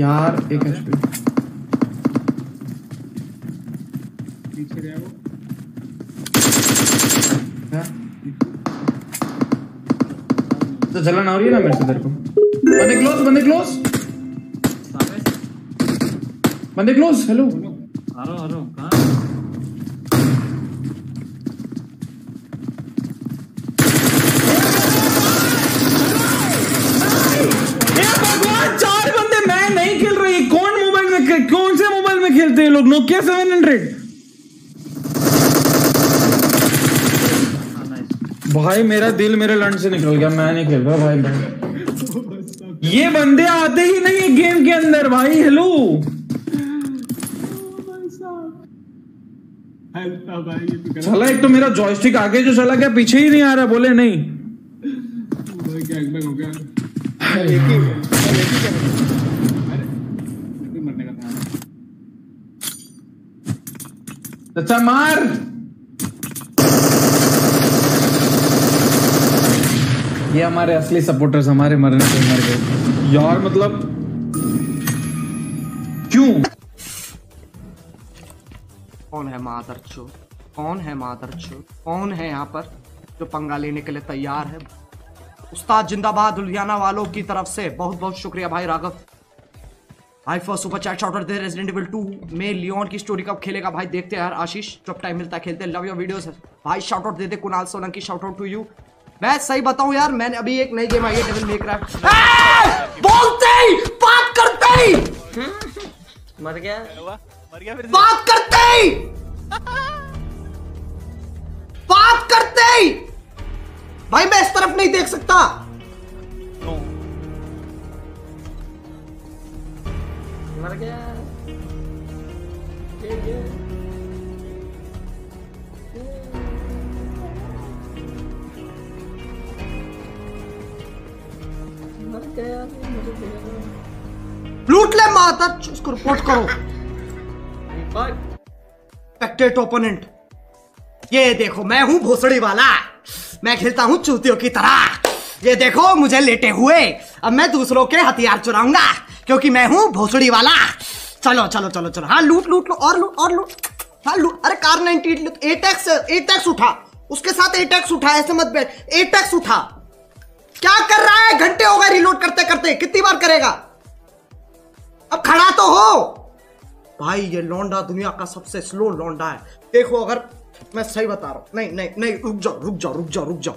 यार एक एचपी पीछे गया वो। तो जलन आ रही है ना मेरे से तेरे को? बंदे क्लोज बंदे क्लोज बंदे क्लोज हेलो आ रहा हूँ आ रहा हूँ लोग नोकिया सेवन हंड्रेड भाई मेरा दिल मेरे लंड से निकल गया मैं नहीं खेल रहा भाई। भाई ये बंदे आते ही नहीं है गेम के अंदर भाई हेलो साला एक तो मेरा जॉयस्टिक आगे जो चला गया पीछे ही नहीं आ रहा बोले नहीं। भाई गैंग हो गया? एक ही सब एक ही कर अरे अभी मरने का था अच्छा मार ये हमारे असली सपोर्टर्स हमारे मरने से मर गए। यार मतलब क्यों? कौन है मादरचो कौन है मादरचो कौन है यहाँ पर जो पंगा लेने के लिए तैयार है? उस्ताद जिंदाबाद लुधियाना वालों की तरफ़ से बहुत बहुत शुक्रिया भाई राघव। भाई फ़र्स्ट सुपर चैट शॉटर दे रेजिडेंट एविल 2 में लियोन की स्टोरी कब खेलेगा? भाई देखते हैं यार आशीष जब टाइम मिलता है खेलते हैं। लव योर वीडियोस भाई शाउट आउट दे दे Kunal Solanki shout out to you मैं सही बताऊँ यार मैंने अभी एक नई गेम आई है डेविल मेक क्राफ्ट बोलते ही बात करते ही! मर गया। मर गया फिर बात करते ही! बात करते ही! भाई मैं इस तरफ़ नहीं देख सकता। मर गया। लूट ले माता उसको रिपोर्ट करो। एक्टेट ओपोनेंट ये देखो मैं हूँ भोसड़ी वाला। मैं खेलता हूँ चूतियों की तरह। ये देखो मुझे लेटे हुए। अब मैं दूसरों के हथियार चुराऊँगा। क्योंकि मैं हूँ भोसड़ी वाला। चलो चलो चलो चलो। हाँ लूट लूट लो और लूट और लूट। हाँ लूट। अरे, कार नाइनटी ए टैक्स ए टैक्स उठा। उसके साथ ए टैक्स उठा, ऐसे मत बैठ। ए टैक्स उठा। क्या कर रहा है? घंटे हो गए रिलोड करते करते। कितनी बार करेगा? अब खड़ा तो हो। भाई, ये लौंडा दुनिया का सबसे स्लो लौंडा है। देखो, अगर मैं सही बता रहा हूँ। नहीं नहीं नहीं, रुक जाओ रुक जाओ रुक जाओ रुक जाओ।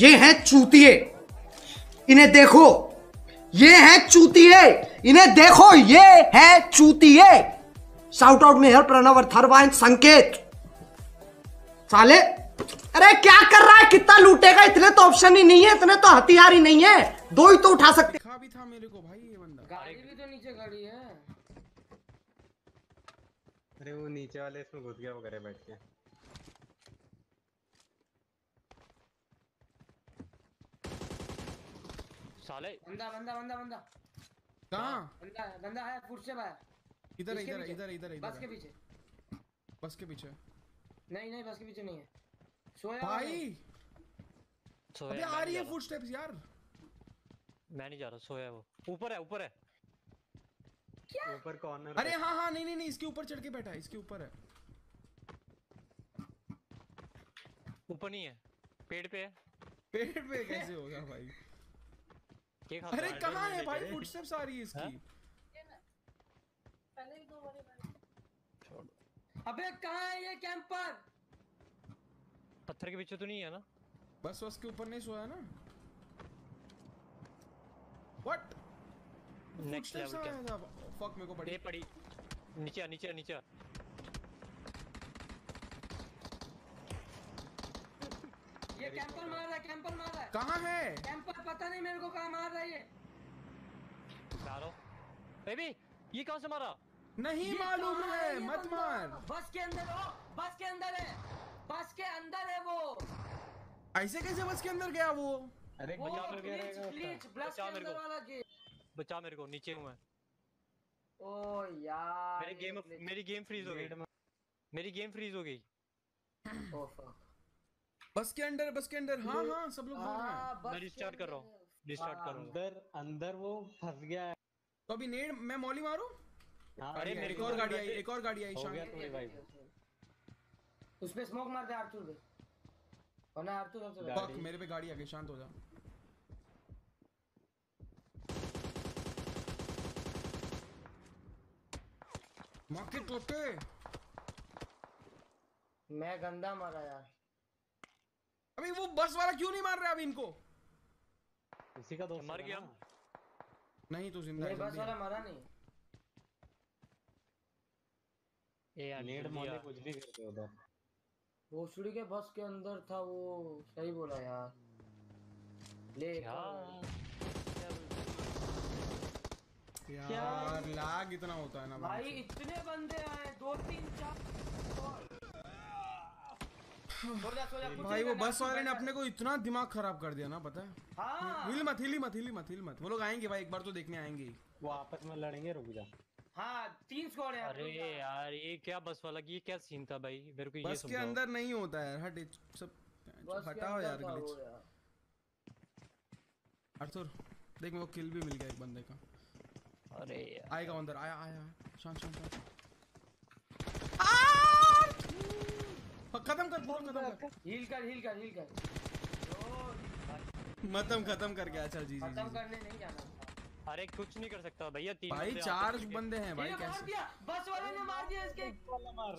ये हैं चूतिए। इन्हें देखो। ये हैं चूतिए इन्हें देखो ये है चूतिए शाउट आउट में हर प्रणव थरवाइन संकेत। साले अरे क्या कर रहा है? कितना लूटेगा? इतने तो ऑप्शन ही नहीं है इतने तो हथियार ही नहीं है। दो ही तो उठा सकते। खा भी था मेरे को भाई ये बंदा। गाड़ी भी तो नीचे खड़ी है। अरे वो नीचे वाले इसमें घुस गया वो करे बैठ के। साले। बंदा बंदा बंदा बंदा। कहाँ? बंदा बंदा है फुट से बाहर इधर इसके इधर इधर इधर बस के पीछे। बस के पीछे। नहीं नहीं बस के पीछे नहीं है। सोया भाई! सोया अबे आ रही है फुटस्टेप्स यार। मैं नहीं जा रहा सोया वो। ऊपर है ऊपर है। क्या? ऊपर कॉर्नर अरे हाँ हाँ नहीं नहीं नहीं इसके ऊपर चढ़ के बैठा है इसके ऊपर है। ऊपर नहीं है पेड़ पे है। पेड़ पे कैसे होगा भाई? अरे है? कहाँ है भाई? फुटस्टेप्स आ रही है इसकी। अबे कहाँ है ये कैंपर? पत्थर के पीछे तो नहीं है ना? बस बस के ऊपर नहीं सोया ना। व्हाट नेक्स्ट लेवल क्या? फक मेरे को ये पड़ी। पड़ी। नीचे नीचे नीचे कैंपर मार रहा है कैंपर मार रहा है। कहाँ है कैंपर पता नहीं मेरे को कहाँ मार रहा है ये। मारो बेबी ये कहाँ से मारा? नहीं मालूम है मत मार। बस के अंदर हो बस के अंदर है। बस के अंदर है वो। ऐसे कैसे बस के अंदर गया वो? अरे वो बचा मेरे को, उसका। बस के बचा मेरे अंदर को। वाला गेम बचा मेरे को नीचे हूँ मैं। ओ यार मेरी गेम मेरी गेम फ्रीज हो गई। मेरी गेम फ्रीज हो गई। ओ fuck। बस के अंदर बस के अंदर। हाँ हाँ सब लोग बोल रहे हैं। हाँ, मैं रिस्टार्ट कर रहा हूँ। रिस्टार्ट कर रहा हूँ। अंदर अंदर वो फंस गया है। तो अभी नेड मैं मौली मारूं? हाँ, अरे मेरे एक को और गाड़ी आई एक और गाड़ी आई हो शान तुम्हें भाई उस पे स्मोक मार दे आरतुर पे। वरना आरतुर सबसे फक मेरे पे गाड़ी आ गई शांत हो जा। मक्के टोटे मैं गंदा मारा यार। अभी वो बस वाला क्यों नहीं मार रहा अभी इनको? इसी का दोस्त मर गया। नहीं तो ज़िंदा है बस वाला। मारा नहीं। ए यार नेड मॉली। कुछ भी करते उधर भोसड़ी के बस के अंदर था वो सही बोला यार। ले। यार लाग इतना होता है ना भाई इतने बंदे आए दो तीन चार भाई वो बस वाले ने अपने को इतना दिमाग खराब कर दिया ना पता है? है। हिल मत हिली मत हिली मत हिली मत। वो लोग आएँगे भाई एक बार तो देखने आएँगे। वो आपस में लड़ेंगे रुक जा। हाँ तीन स्क्वाड है। अरे यार ये क्या बस वाला ये क्या सीन था भाई? मेरे को ये बस के अंदर नहीं होता है हट सब हटाओ यार ग्लिच अर्थुर देख मेरे को किल भी मिल गया एक बंदे का। अरे यार। आएगा अंदर आया आया आया। शांत शांत शांत। खत्म कर हील कर हील कर हील कर। मतम खत्म कर गया। अच्छा जी जी खत्म करने नहीं जाना अरे कुछ नहीं कर सकता भैया तीन भाई चार बंदे हैं भाई ये मार कैसे? दिया बस वाले ने मार दिया इसके।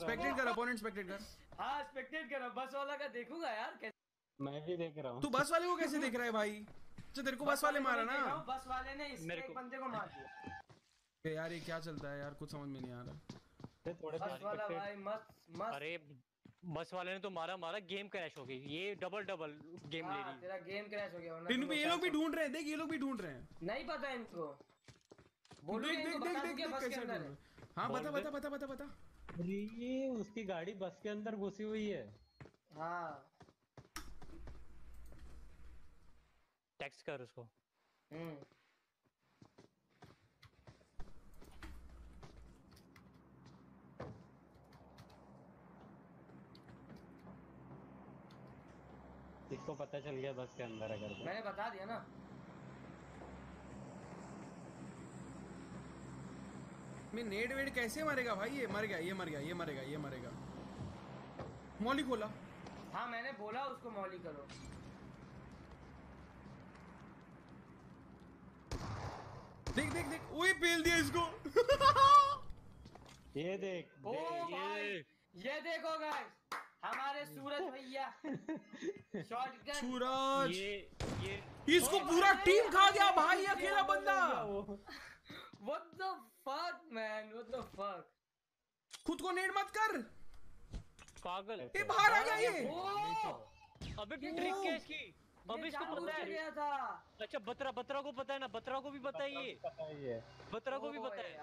स्पेक्टेट कर अपोनेंट स्पेक्टेट कर। हाँ स्पेक्टेट करो बस वाला का देखूँगा यार कैसे? मैं भी देख रहा हूँ। तू बस वाले को कैसे देख रहा है भाई? अच्छा तेरे को बस वाले मारा ना। बस वाले ने इसके एक बंदे को मार दिया। यार ये क्या चलता है यार? कुछ समझ में नहीं आ रहा। थोड़े बस वाला भाई मस्त मस्त। अरे बस वाले ने तो मारा मारा गेम क्रैश हो गई। ये डबल डबल गेम ले हाँ, रही तेरा गेम क्रैश हो गया वरना इन ये लोग भी ढूंढ रहे हैं देख ये लोग भी ढूंढ रहे हैं। नहीं पता इनको। बोलो देख देख देख देख कैसे। हाँ। बता बता बता बता बता। अरे उसकी गाड़ी बस के अंदर घुसी हुई है। हाँ। टेक्स्ट कर उसको। हम्म। इसको पता चल गया बस के अंदर है करके मैंने बता दिया ना। मैं नेड वेड कैसे मरेगा भाई? ये मर गया ये मर गया ये मरेगा ये मरेगा। मौली खोला। हाँ मैंने बोला उसको मौली करो। देख देख देख ओए पेल दिया इसको। ये देख ओ भाई ये देखो गाइस हमारे सूरज भैया। शॉटगन सूरज। ये ये। इसको पूरा टीम खा गया भाई अकेला बंदा। What the fuck man what the fuck खुद को नेड मत कर। पागल ये बाहर आ गया ये। अबे ट्रिक क्या इसकी? अब इसको पता है। गया था। अच्छा बत्रा बत्रा को पता है ना बत्रा को भी पता है ये। पता बत्रा को भी पता है।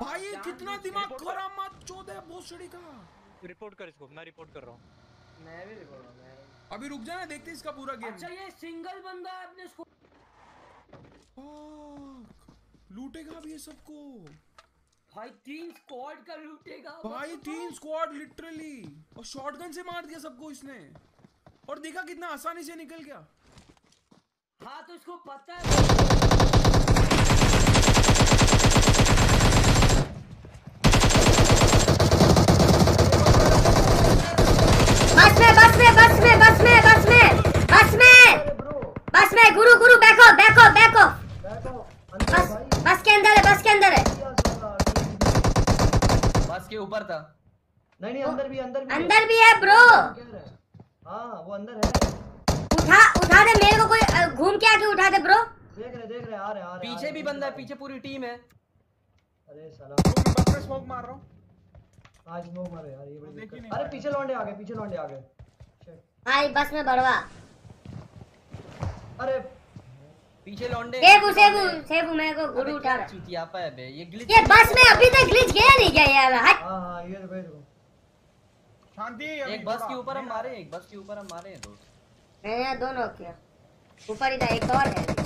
भाई ये कितना दिमाग खराब मत चोद भोसड़ी का। रिपोर्ट कर इसको मैं रिपोर्ट कर रहा हूँ। मैं भी बोल रहा हूँ मैं अभी रुक जाना देखते इसका पूरा गेम अच्छा ये सिंगल बंदा है अपने स्कूल लूटेगा भी ये सबको। भाई तीन स्क्वाड का लूटेगा भाई तीन स्क्वाड लिटरली और शॉटगन से मार दिया सबको इसने। और देखा कितना आसानी से निकल गया। हाँ तो इसको पता है बस में बस में बस में बस में बस में बस में बस में गुरु गुरु बैको बैको बैको बस बस के अंदर है बस के अंदर है। बस के ऊपर था। नहीं नहीं अंदर भी अंदर भी अंदर भी है ब्रो। है वो अंदर है। उठा उठा दे मेरे को कोई घूम के आके उठा दे ब्रो। देख रहे देख रहे आ रहे आ रहे पीछे भी बंदा है पीछे पूरी टीम है। अरे साला मैं बस में स्मोक मार रहा हूँ। आज नो मारो यार ये बड़ी दिक्कत। अरे पीछे लौंडे आ गए पीछे लौंडे आ गए. आई बस में बढ़वा। अरे पीछे लौंडे। सेबू सेबू सेबू मेरे को गुरु उठा रहा। है। चूतिया पे बे? ये ग्लिच ये बस में अभी तक ग्लिच गया नहीं गया यार? हट। हाँ हाँ ये देखो देखो। शांति एक बस के ऊपर हम मारे एक बस के ऊपर हम मारे हैं दो मैंने यहाँ दोनों किया। ऊपर इधर एक और है।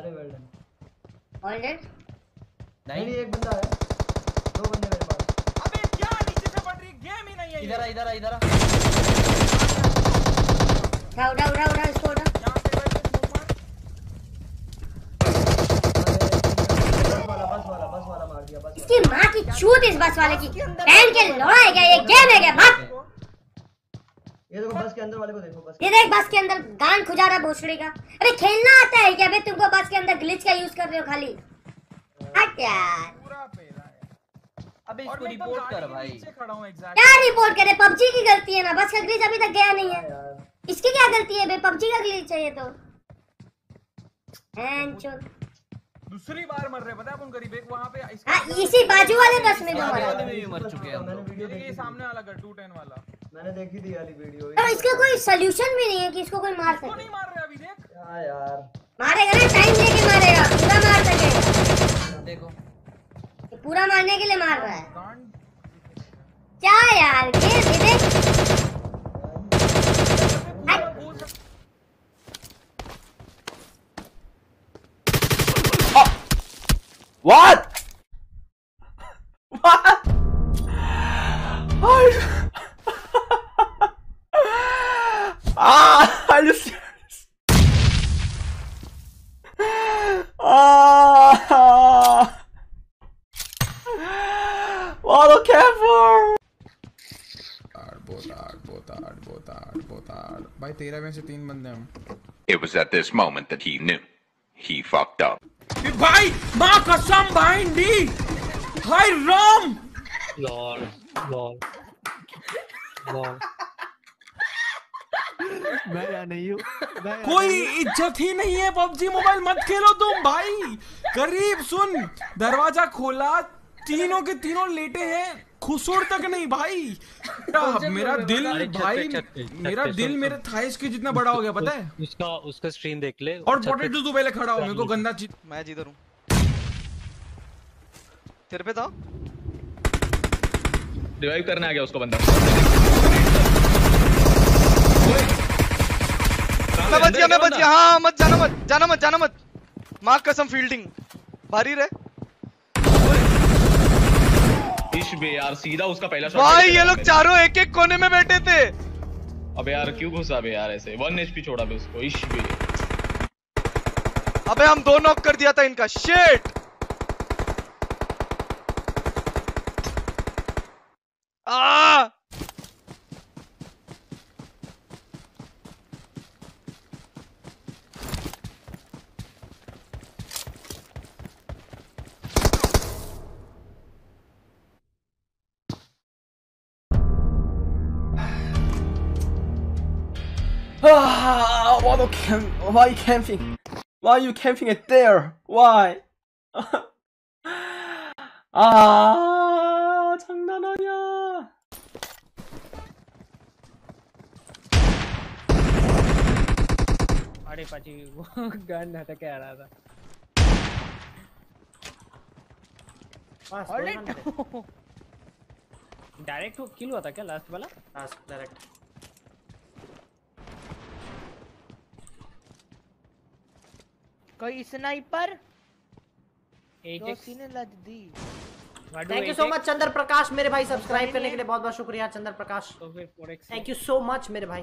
अरे वेल डन ऑलरेडी नहीं नहीं। एक बंदा है। दो बंदे मेरे पास। अबे क्या नीचे से पड़ रही गेम ही नहीं है इधर आ इधर आ इधर आ। उठा उठा उठा उठा इसको उठा यहाँ पे बैठ के smoke मार। वाला बस वाला बस वाला मार दिया बस इसकी माँ की चूत इस बस वाले की। बहन के लौड़ा है क्या ये गेम है। क्या भाग ये देखो बस के अंदर वाले को देखो बस ये देख बस के अंदर गान खुजा रहा है भोसड़ी का। अरे खेलना आता है क्या? बे तुमको बस के अंदर ग्लिच का यूज़ कर रहे हो खाली। हट यार। पूरा पेला है। अबे इसको रिपोर्ट कर भाई। नीचे खड़ा हूँ एग्जैक्ट क्या रिपोर्ट करे? पबजी की गलती है ना? बस का ग्लिच अभी तक गया नहीं है। इसकी क्या गलती है? बे पबजी का ग्लिच है ये तो। दूसरी बार मर रहे पता है अपन गरीब एक वहाँ पे हाँ इसी बाजू वाले बस में जो वाले में भी मर चुके हैं हम लोग। ये- सामने वाला घर टू टेन वाला। मैंने देखी थी वाली वीडियो और इसका कोई सोल्यूशन भी नहीं है कि इसको कोई मार सके। नहीं मार रहे अभी देख। क्या यार। मारेगा ना टाइम लेके मारेगा पूरा मार सके। देखो। ये पूरा मारने के लिए मार रहा है। क्या यार ये देख। What? What? Are तेरह में से तीन बंदे हम। It was at this moment that he knew. He fucked up. भाई माँ कसम भाई डी हाय राम। Lol lol lol. मैं यहाँ नहीं हूँ कोई इज़्ज़त ही नहीं है पबजी मोबाइल मत खेलो तुम भाई। करीब सुन दरवाज़ा खोला तीनों के तीनों लेटे हैं खुसुर तक नहीं भाई। मेरा- मेरा दिल भाई मेरा दिल मेरे थाइस के जितना बड़ा हो गया पता है? उसका उसका स्ट्रीम देख ले। और पोटेटो तू पहले खड़ा हो मेरे को गंदा चीज़ मैं जिधर हूँ। तेरे पे था? रिवाइव करने आ गया उसको बंदा। मैं बच गया मैं बच गया। हाँ मत जाना मत जाना मत जाना मत। माँ कसम फील्डिंग भारी रहे। इश बे यार सीधा उसका पहला शॉट भाई ये लोग चारों एक एक कोने में बैठे थे। अबे यार क्यों घुसा बे यार ऐसे? वन एचपी छोड़ा बे उसको इश बे अबे हम दो नॉक कर दिया था इनका। शेट आ Ah, what a camp? Why you camping? Why you camping it there? Why? 아, 장난 아니야. अरे पाजी वो गन हटा के आ रहा था डायरेक्ट किल हुआ था क्या लास्ट वाला लास्ट डायरेक्ट कोई स्नाइपर एक एक सीने लग दी। Thank you so much Chandra Prakash मेरे भाई सब्सक्राइब करने के लिए बहुत बहुत शुक्रिया चंद्र प्रकाश फिर 4x thank you so much मेरे भाई।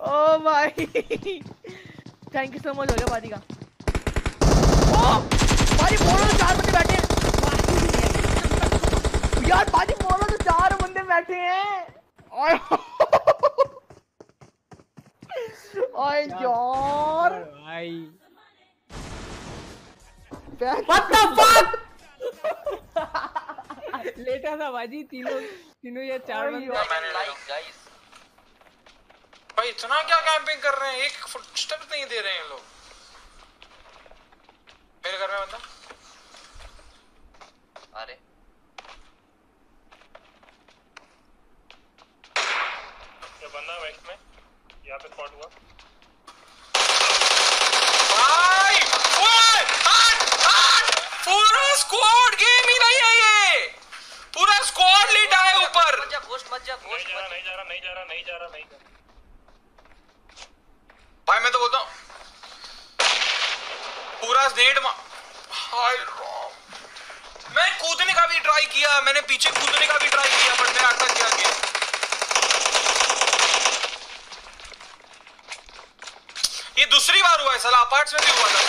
ओ भाई! थैंक यू सो मच हो गया बाजी का। ओ बोलो तो चार बंदे बैठे हैं। यार बाजी बोलो तो चार बंदे बैठे हैं। ओए यार भाई What the fuck? लेटा था बाजी तीनों तीनों या चार बंदे भाई इतना क्या कैंपिंग कर रहे हैं? एक फुटस्टेप नहीं दे रहे हैं लोग मेरे घर में बंदा अरे बंदा वेस्ट में यहाँ पे स्पॉट हुआ भाई ओए हट हट पूरा स्क्वाड गेम ही नहीं है ये पूरा स्क्वाड लेटा है ऊपर घोस्ट मत जा घोस्ट नहीं जा रहा नहीं जा रहा नहीं जा रहा नहीं जा रहा नहीं जा रहा भाई मैं तो बोलता हूँ पूरा नेट मा हाय राम मैं कूदने का भी ट्राई किया, मैंने पीछे कूदने का भी ट्राई किया बट मैं अटक गया ये दूसरी बार हुआ है, साला अपार्ट्स में भी हुआ था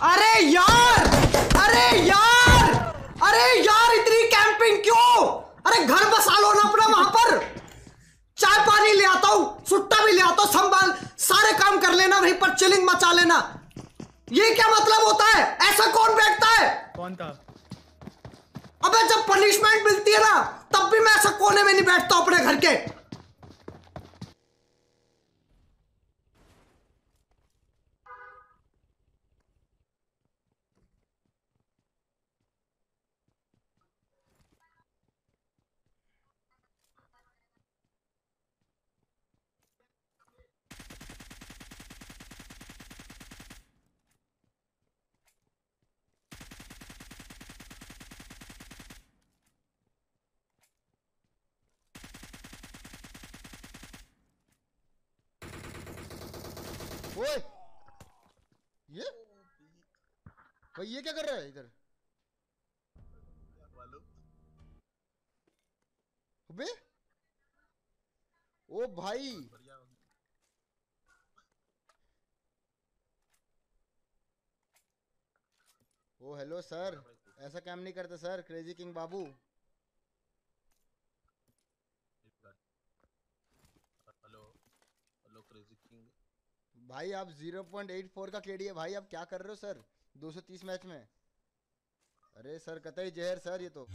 अरे यार अरे यार अरे यार इतनी कैंपिंग क्यों अरे घर बसा लो ना अपना वहाँ पर चाय पानी ले आता हूँ सुट्टा भी ले आता हूँ संभाल सारे काम कर लेना वहीं पर चिलिंग मचा लेना। ये क्या मतलब होता है? ऐसा कौन बैठता है? कौन था? अबे जब पनिशमेंट मिलती है ना तब भी मैं ऐसा कोने में नहीं बैठता अपने घर के। ओए। ये? भाई ये क्या कर रहा है इधर? अबे। ओ भाई। ओ हेलो सर ऐसा काम नहीं करते सर क्रेजी किंग बाबू हेलो हेलो क्रेजी किंग भाई, आप 0.84 का केडी है भाई, आप क्या कर रहे हो, सर? 230 मैच में। अरे, सर, कतई जहर, सर, ये तो।